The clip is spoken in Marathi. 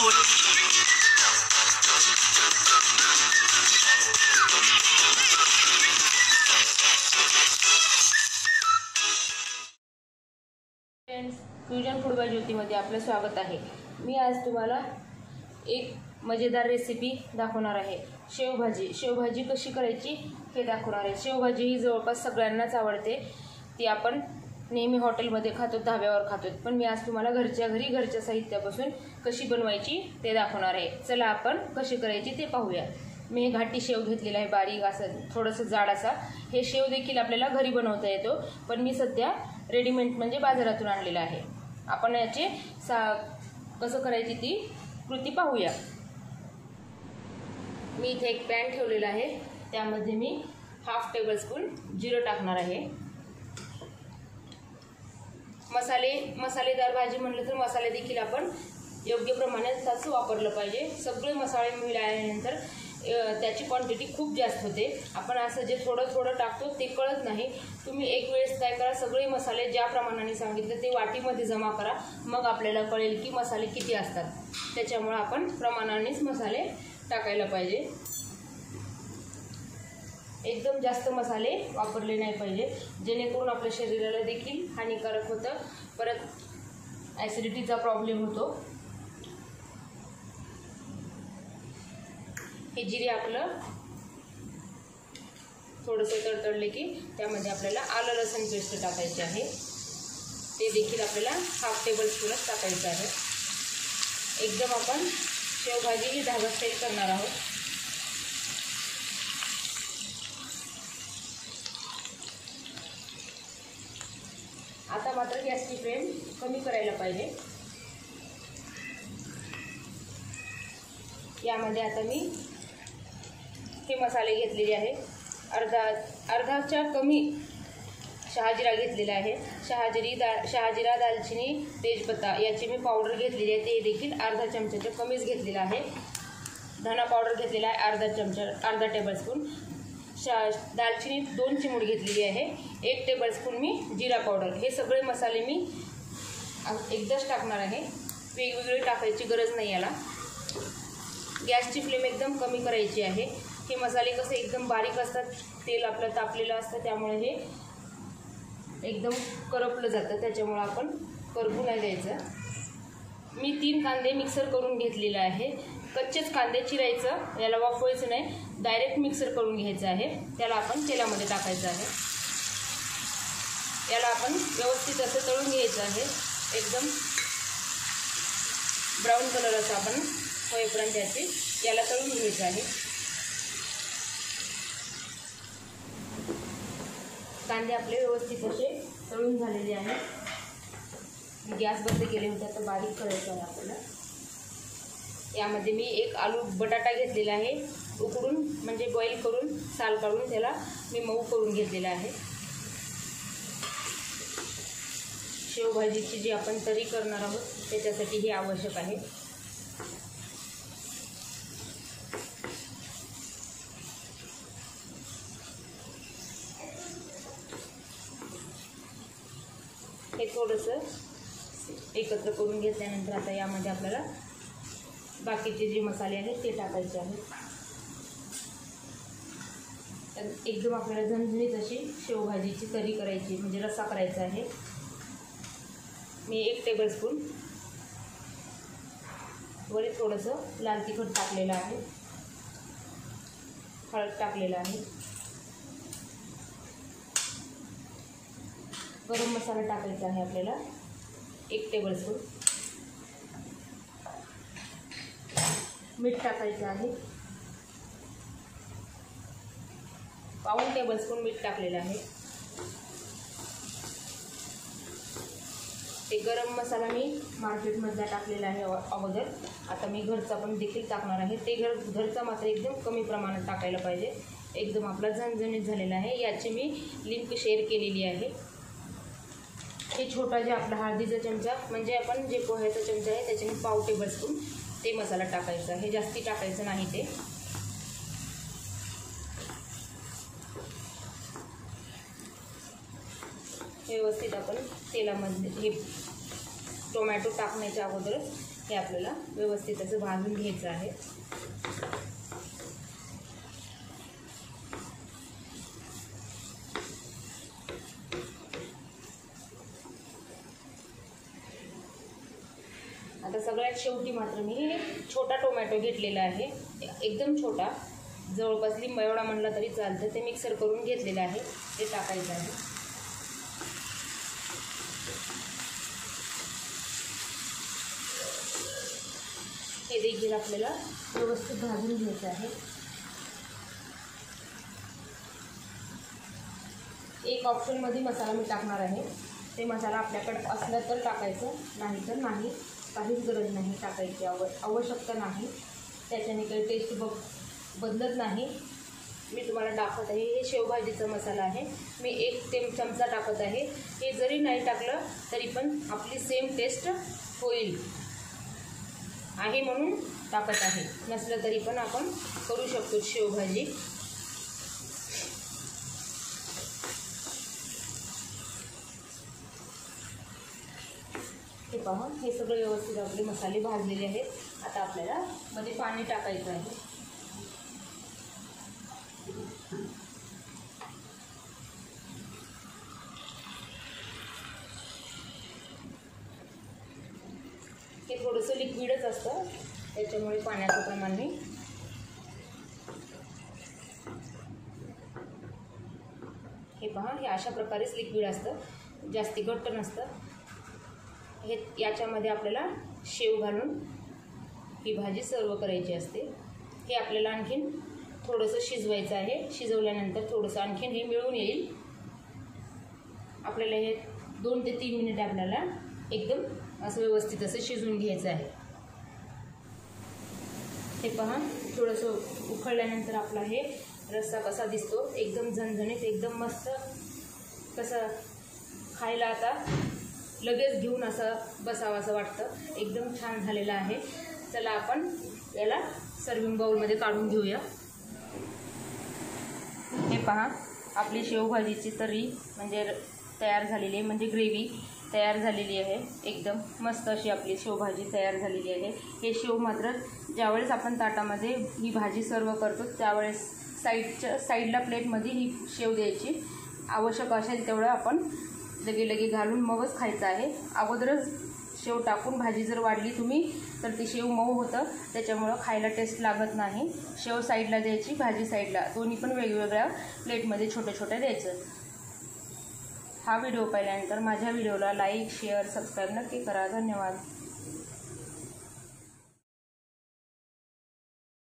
फ्रेंड्स फ्युजन फूड बाय ज्योतीमध्ये आपलं स्वागत आहे. मी आज तुम्हाला एक मजेदार रेसिपी दाखवणार आहे. शेवभाजी. शेवभाजी कशी करायची हे दाखवणार आहे. शेवभाजी ही जवळपास सगळ्यांनाच आवडते. ती आपण नेहमी हॉटेलमध्ये खातो धाब्यावर खातो. पण मी आज तुम्हाला घरच्या घरी घरच्या साहित्यापासून कशी बनवायची ते दाखवणार आहे. चला आपण कशी करायची ते पाहूया. मी हे घाटी शेव घेतलेला आहे बारीक असं थोडंसं जाड असा. हे शेव देखील आपल्याला घरी बनवता येतो पण मी सध्या रेडीमेड म्हणजे बाजारातून आणलेला आहे. आपण याचे सा कसं करायची ती कृती पाहूया. मी इथे एक पॅन ठेवलेला आहे. त्यामध्ये मी हाफ टेबलस्पून जिरं टाकणार आहे. मसाले मसालेदार भाजी म्हटलं तर मसाले देखील आपण योग्य प्रमाणात त्याचं वापरलं पाहिजे. सगळे मसाले मिळाल्यानंतर त्याची क्वांटिटी खूप जास्त होते. आपण असं जे थोडं थोडं टाकतो ते कळत नाही. तुम्ही एक वेळेस काय करा सगळे मसाले ज्या प्रमाणाने सांगितले ते वाटीमध्ये जमा करा. मग आपल्याला कळेल की मसाले किती असतात. त्याच्यामुळं आपण प्रमाणानेच मसाले टाकायला पाहिजे. एकदम जास्त मसाले वापरले नाही पाहिजे. जेणेकरून आपल्या शरीराला देखील हानिकारक होतं. परत ॲसिडिटीचा प्रॉब्लेम होतो. हे जिरे आपलं थोडंसं तडतडले की त्यामध्ये आपल्याला आलं लसूण पेस्ट टाकायची आहे. ते देखील आपल्याला हाफ टेबल स्पूनच टाकायचं आहे. एकदम आपण शेवभाजी ही धागा स्टाईल करणार आहोत. आता मात्र गॅसची फ्लेम कमी करायला पाहिजे. यामध्ये आता मी हे मसाले घेतलेले आहे. अर्धा अर्धाच्या कमी शहाजिरा घेतलेला आहे. शहाजिरी दा शहाजिरा दालचिनी तेजपत्ता याची मी पावडर घेतलेली आहे. ते देखील अर्धा चमच्याच्या कमीच घेतलेला आहे. धना पावडर घेतलेला आहे अर्धा चमचा अर्धा टेबलस्पून शा दालचिनी दोन चिमूट घेतलेली आहे. एक टेबलस्पून मी जिरा पावडर हे सगळे मसाले मी एकदाच टाकणार आहे. वेगवेगळे टाकायची गरज नाही याला. गॅसची फ्लेम एकदम कमी करायची आहे. हे मसाले कसे एकदम बारीक असतात तेल आपलं तापलेलं असतं त्यामुळे हे एकदम करपलं जातं. त्याच्यामुळं आपण करपू नाही द्यायचं. मी तीन कांदे मिक्सर करून घेतलेले आहे. कच्चेच कांदे चिरायचं याला वाफवायचं नाही. डायरेक्ट मिक्सर करून घ्यायचं आहे. त्याला आपण तेलामध्ये टाकायचं आहे. याला आपण व्यवस्थित असं तळून घ्यायचं आहे. एकदम ब्राऊन कलर असं आपण होईपर्यंत याचे याला तळून घ्यायचं आहे. कांदे आपले व्यवस्थित असे तळून झालेले आहेत. गॅस बंद केले होते आता बारीक करायचं आहे आपल्याला. यामध्ये मी एक आलू बटाटा घेतलेला आहे उकडून म्हणजे बॉईल करून साल काढून त्याला मी मऊ करून घेतलेला आहे. शेवभाजीची जी आपण तरी करणार आहोत त्याच्यासाठी हे आवश्यक आहे. हे थोडंसं एकत्र करून घेतल्यानंतर आता यामध्ये आपल्याला बाकीचे जे मसाले आहेत ते टाकायचे आहेत. तर एकदम आपल्याला झणझणीत अशी शेवभाजीची तरी करायची म्हणजे रस्सा करायचा आहे. मी एक टेबलस्पून वरी थोडंसं लाल तिखट टाकलेलं आहे. हळद टाकलेलं आहे. गरम मसाला टाकायचा आहे आपल्याला. एक टेबलस्पून मीठ टाकायचं आहे. पाऊन टेबलस्पून मीठ टाकलेलं आहे. ते गरम मसाला मी मार्केटमधला टाकलेला आहे अगोदर. आता मी घरचा पण देखील टाकणार आहे. ते घर घरचा मात्र एकदम कमी प्रमाणात टाकायला पाहिजे. एकदम आपला झणझणीत झालेला आहे. याची मी लिंक शेअर केलेली आहे. हे छोटा जे आपला हळदीचा चमचा म्हणजे आपण जे पोह्याचा चमचा आहे त्याच्याने पाव टेबलस्पून ते मसाला टाकायचा. हे जास्ती टाकायचं नाही ते. व्यवस्थित आपण तेलामध्ये हे टोमॅटो टाकण्याच्या अगोदरच हे आपल्याला व्यवस्थित असं भाजून घ्यायचं आहे आता सगळ्यात शेवटी मात्र मी छोटा टोमॅटो घेतलेला आहे. एकदम छोटा. जवळपास लिंबा एवढा म्हणला तरी चालतं. ते मिक्सर करून घेतलेलं आहे. ते टाकायचं आहे. हे देखील आपल्याला व्यवस्थित भाजून घ्यायचं आहे. एक ऑप्शनमध्ये मसाला मी टाकणार आहे. ते मसाला आपल्याकडे असला तर टाकायचं. नाही तर नाही. काहीच गरज नाही टाकायची आव आवश्यकता नाही. त्याच्याने काही टेस्ट बघ बदलत नाही. मी तुम्हाला टाकत आहे हे शेवभाजीचा मसाला आहे. मी एक टेम चमचा टाकत आहे. हे जरी नाही टाकलं तरी पण आपली सेम टेस्ट होईल. आहे म्हणून टाकत आहे. नसलं तरी पण आपण करू शकतो शेवभाजी. पहा हे सगळं व्यवस्थित आपले मसाले भाजलेले आहेत. आता आपल्याला मध्ये पाणी टाकायचं आहे. हे थोडंसं लिक्विडच असतं. त्याच्यामुळे पाण्याचं प्रमाण मी हे पहा हे अशा प्रकारेच लिक्विड असतं. जास्ती घट्ट नसतं. हे याच्यामध्ये आपल्याला शेव घालून ही भाजी सर्व करायची असते. हे आपल्याला आणखीन थोडंसं शिजवायचं आहे. शिजवल्यानंतर थोडंसं आणखीन हे मिळून येईल. आपल्याला हे दोन ते तीन मिनिट आपल्याला एकदम असं व्यवस्थित असं शिजवून घ्यायचं आहे. हे पहा थोडंसं उखळल्यानंतर आपला हे रस्सा कसा दिसतो. एकदम झणझणीत एकदम मस्त कसं खायला आता लगेच घेऊन असं बसावं असं वाटतं. एकदम छान झालेलं आहे. चला आपण याला सर्विंग बाउलमध्ये काढून घेऊया. हे पहा आपली शेवभाजीची तरी म्हणजे तयार झालेली आहे म्हणजे ग्रेव्ही तयार झालेली आहे. एकदम मस्त अशी आपली शेवभाजी तयार झालेली आहे. हे शेव मात्र ज्यावेळेस आपण ताटामध्ये ही भाजी सर्व करतो त्यावेळेस साईडच्या साईडला प्लेटमध्ये ही शेव द्यायची. आवश्यक असेल तेवढं आपण लगे लगे घालून मगच खायचं आहे. अगोदरच शेव टाकून भाजी जर वाढली तुम्ही तर ती शेव मऊ होतं. त्याच्यामुळं खायला टेस्ट लागत नाही. शेव साईडला द्यायची भाजी साईडला दोन्ही पण वेगवेगळ्या प्लेटमध्ये छोट्या छोट्या द्यायचं. हा व्हिडिओ पाहिल्यानंतर माझ्या व्हिडिओला लाईक शेअर सबस्क्राईब नक्की करा. धन्यवाद.